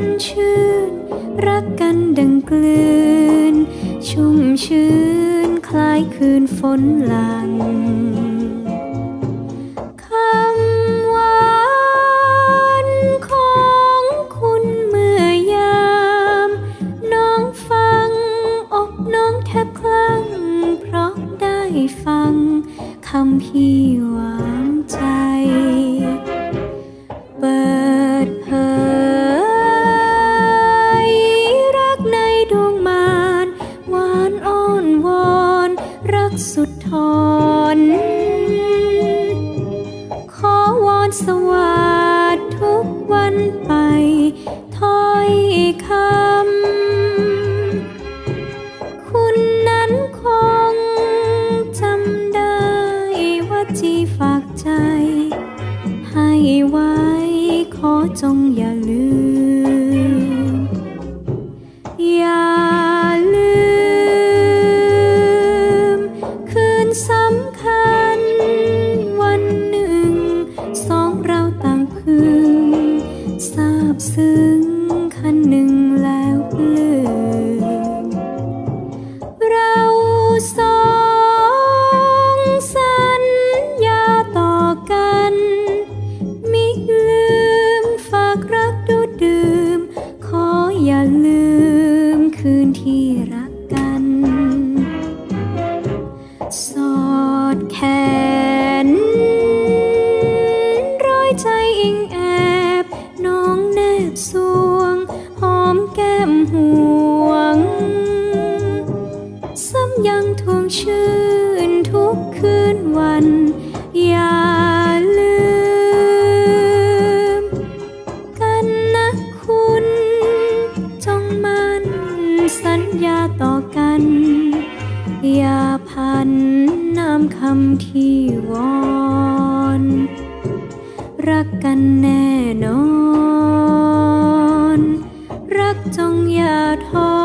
นชื่น รักกันดังกลืน ชุ่มชื้นคล้ายคืนฝนหลังคำหวานของคุณมือยาม น้องฟัง อกน้องแทบคลั่ง เพราะได้ฟังคำพี่หวานใจ สุดทนขอวอนสวัสดทุกวันไปถ้อยคำ คุณนั้นคงจำได้ว่าจีฝากใจ ให้ไว้ขอจงอย่า พึงทราบซึ้ง ยังทวงชื่นทุกคืนวัน อย่าลืม กันนะคุณ จงมันสัญญาต่อกัน อย่าพันน้ำคำที่วอน รักกันแน่นอน รักจงอย่าทอ